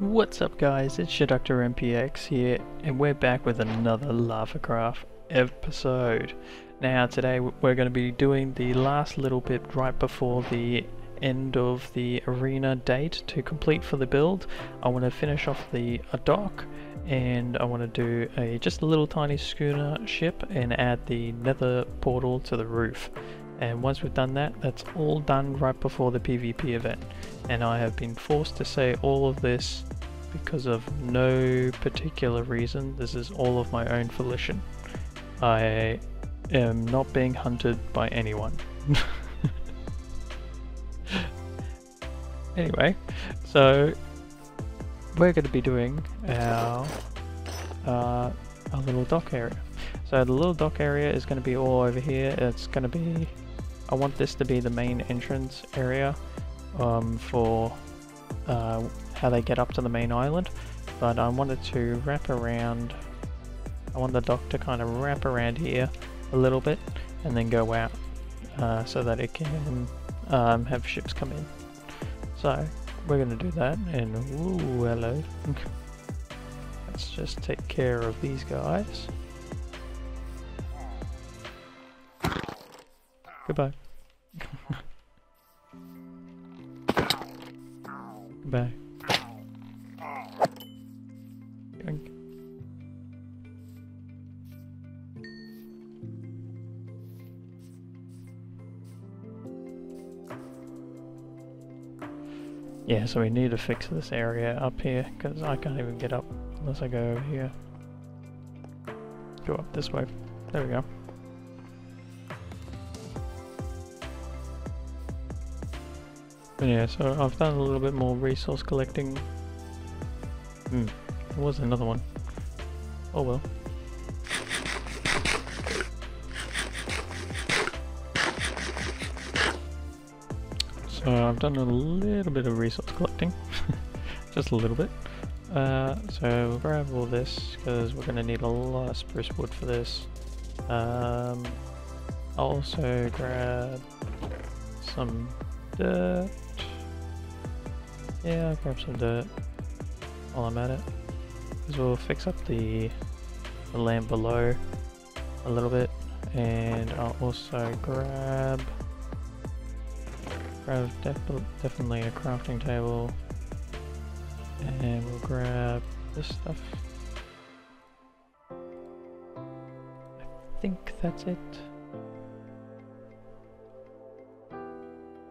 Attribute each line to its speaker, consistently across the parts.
Speaker 1: What's up guys, it's your Shaductor MPX here, and we're back with another Lavacraft episode. Now today we're going to be doing the last little bit right before the end of the arena date to complete for the build. I want to finish off the dock, and I want to do a just a little tiny schooner ship and add the nether portal to the roof. And once we've done that, that's all done right before the PvP event. And I have been forced to say all of this because of no particular reason. This is all of my own volition. I am not being hunted by anyone. anyway, so we're going to be doing our, uh, our little dock area. So the little dock area is going to be all over here. It's going to be I want this to be the main entrance area um, for uh, how they get up to the main island, but I wanted to wrap around, I want the dock to kind of wrap around here a little bit and then go out uh, so that it can um, have ships come in. So we're going to do that and ooh, hello. Let's just take care of these guys. Goodbye. Goodbye. Yoink. Yeah, so we need to fix this area up here, because I can't even get up unless I go over here. Go up this way. There we go. Yeah, so I've done a little bit more resource collecting. Hmm, there was another one. Oh well. So I've done a little bit of resource collecting. Just a little bit. Uh, so we'll grab all this because we're going to need a lot of spruce wood for this. Um, I'll also grab some dirt. Yeah, I'll grab some dirt while I'm at it. Because we'll fix up the, the land below a little bit. And I'll also grab, grab def definitely a crafting table. And we'll grab this stuff. I think that's it.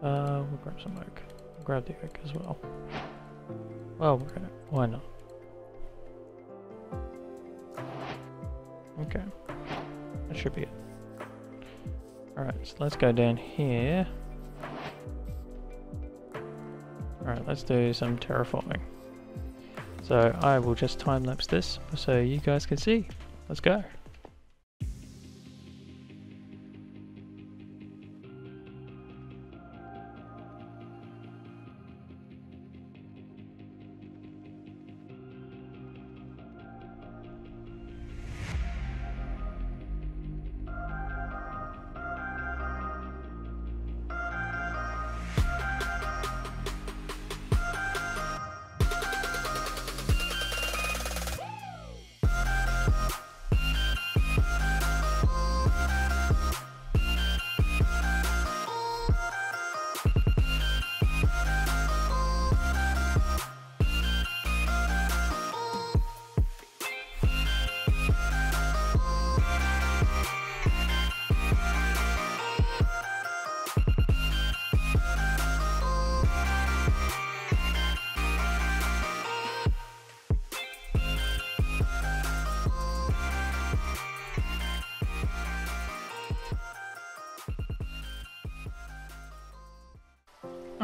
Speaker 1: Uh, we'll grab some oak. Grab the oak as well. Well, we're gonna, why not? Okay. That should be it. Alright, so let's go down here. Alright, let's do some terraforming. So I will just time lapse this so you guys can see. Let's go.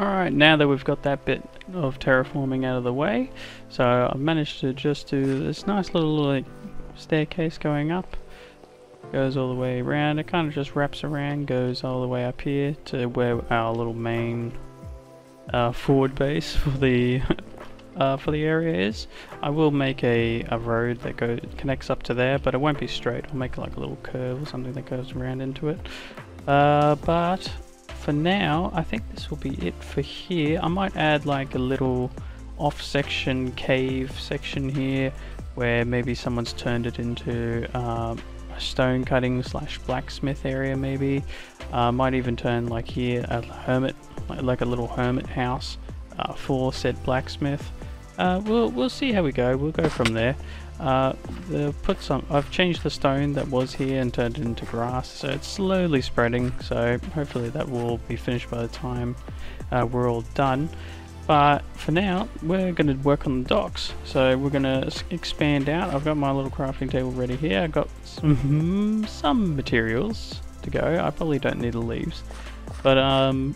Speaker 1: Alright, now that we've got that bit of terraforming out of the way, so I've managed to just do this nice little staircase going up. Goes all the way around, it kind of just wraps around, goes all the way up here to where our little main uh, forward base for the uh, for the area is. I will make a, a road that goes connects up to there, but it won't be straight. I'll make like a little curve or something that goes around into it. Uh, but for now, I think this will be it for here. I might add like a little off section cave section here where maybe someone's turned it into um, a stone cutting slash blacksmith area maybe. Uh, might even turn like here a hermit, like a little hermit house uh, for said blacksmith. Uh, we'll we'll see how we go. We'll go from there. Uh, put some. I've changed the stone that was here and turned it into grass, so it's slowly spreading. So hopefully that will be finished by the time uh, we're all done. But for now, we're going to work on the docks. So we're going to expand out. I've got my little crafting table ready here. I've got some, some materials to go. I probably don't need the leaves. But um,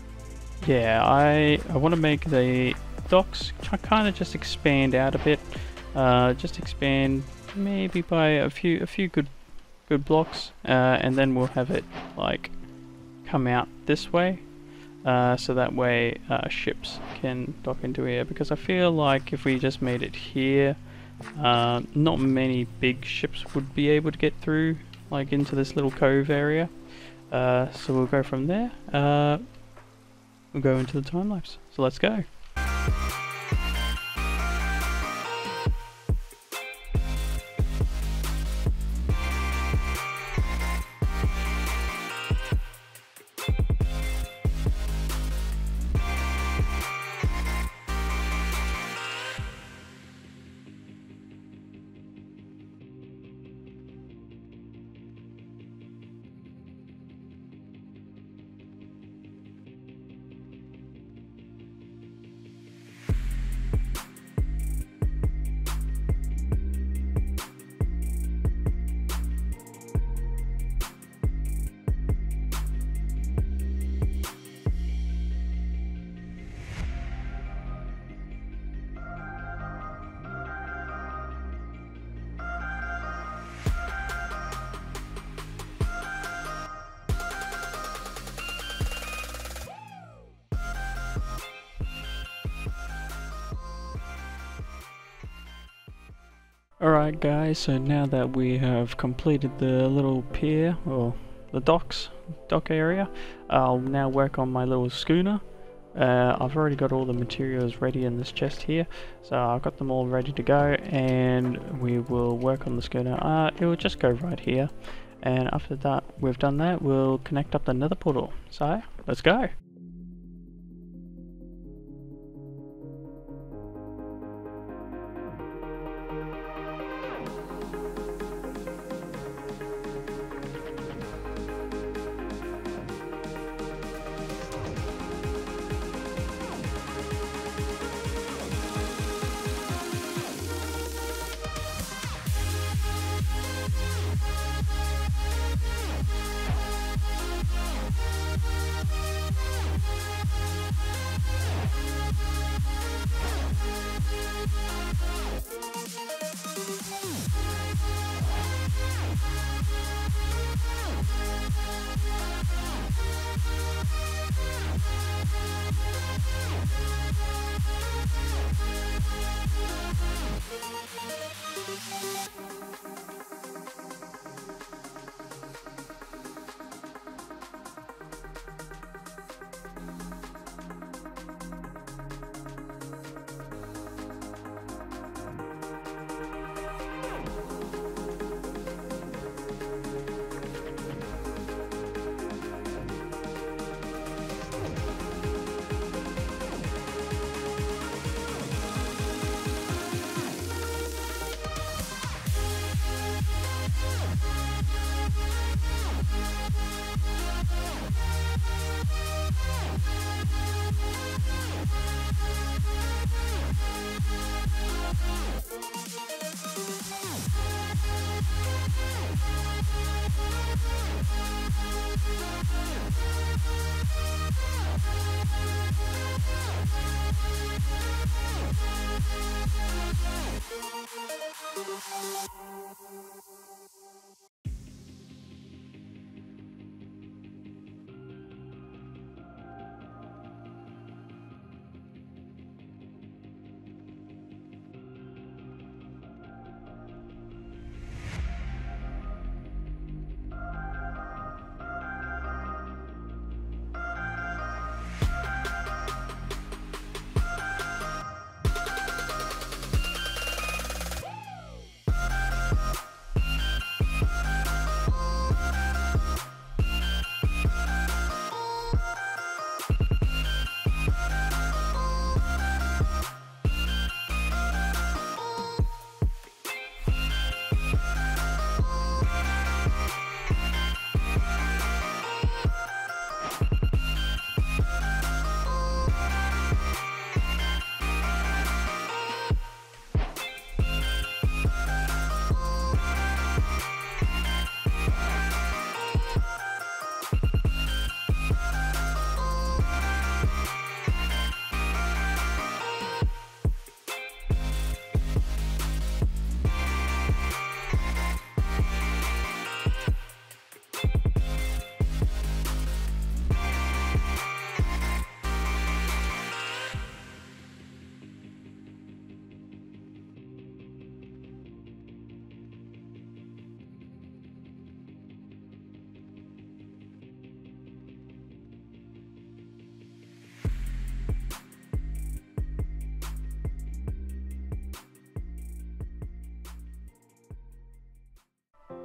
Speaker 1: yeah, I, I want to make the docks kind of just expand out a bit. Uh, just expand maybe by a few a few good good blocks, uh, and then we'll have it like come out this way uh, so that way uh, ships can dock into here. Because I feel like if we just made it here uh, not many big ships would be able to get through like into this little cove area. Uh, so we'll go from there. We'll go into the time lapse so let's go Alright guys, so now that we have completed the little pier, or the docks, dock area, I'll now work on my little schooner. Uh, I've already got all the materials ready in this chest here, so I've got them all ready to go, and we will work on the schooner. Uh, it will just go right here, and after that we've done that, we'll connect up the nether portal. So, let's go!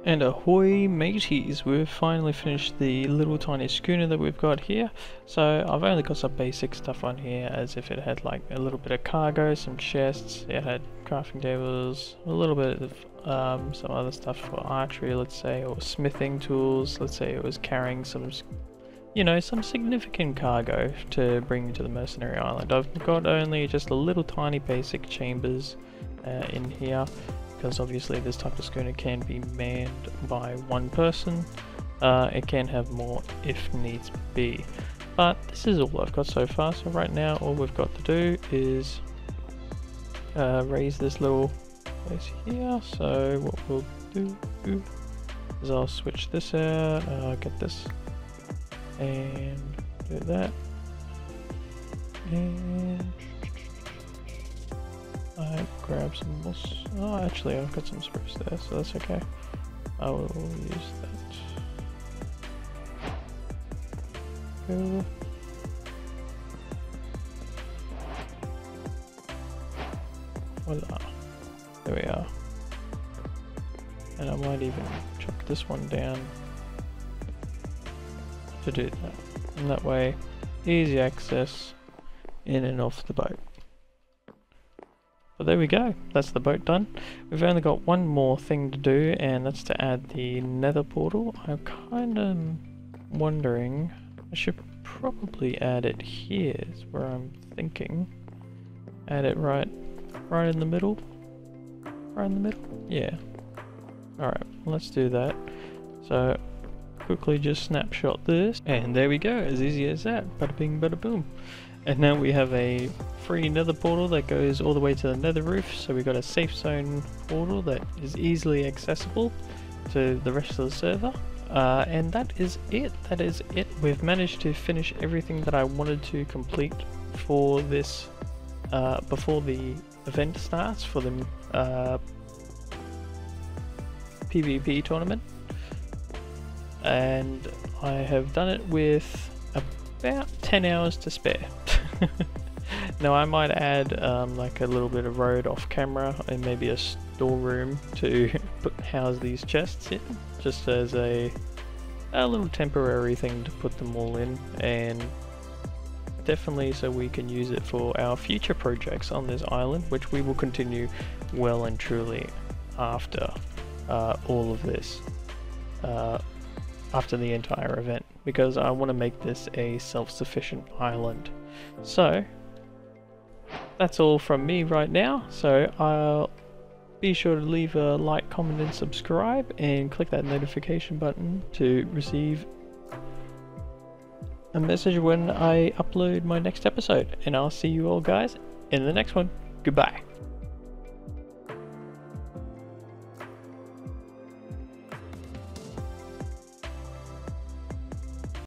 Speaker 1: And ahoy mateys, we've finally finished the little tiny schooner that we've got here. So I've only got some basic stuff on here as if it had like a little bit of cargo, some chests, it had crafting tables, a little bit of um, some other stuff for archery let's say, or smithing tools, let's say it was carrying some, you know, some significant cargo to bring to the mercenary island. I've got only just a little tiny basic chambers uh, in here because obviously this type of schooner can be manned by one person. Uh, it can have more if needs be. But this is all I've got so far, so right now all we've got to do is uh, raise this little place here. So what we'll do is I'll switch this out, uh, get this, and do that. And I grab some moss. Oh, actually, I've got some spruce there, so that's okay. I will use that. Go. Voila. There we are. And I might even chuck this one down to do that. And that way, easy access in and off the boat. But there we go, that's the boat done. We've only got one more thing to do and that's to add the nether portal. I'm kind of wondering, I should probably add it here is where I'm thinking. Add it right, right in the middle. Right in the middle? Yeah. Alright, let's do that. So, quickly just snapshot this and there we go, as easy as that. Bada bing bada boom. And now we have a free nether portal that goes all the way to the nether roof. So we've got a safe zone portal that is easily accessible to the rest of the server. Uh, and that is it. That is it. We've managed to finish everything that I wanted to complete for this uh, before the event starts for the uh, PvP tournament. And I have done it with about 10 hours to spare. now I might add um, like a little bit of road off camera and maybe a storeroom to put house these chests in, just as a a little temporary thing to put them all in, and definitely so we can use it for our future projects on this island, which we will continue well and truly after uh, all of this, uh, after the entire event, because I want to make this a self-sufficient island. So, that's all from me right now. So I'll be sure to leave a like, comment and subscribe and click that notification button to receive a message when I upload my next episode. And I'll see you all guys in the next one. Goodbye.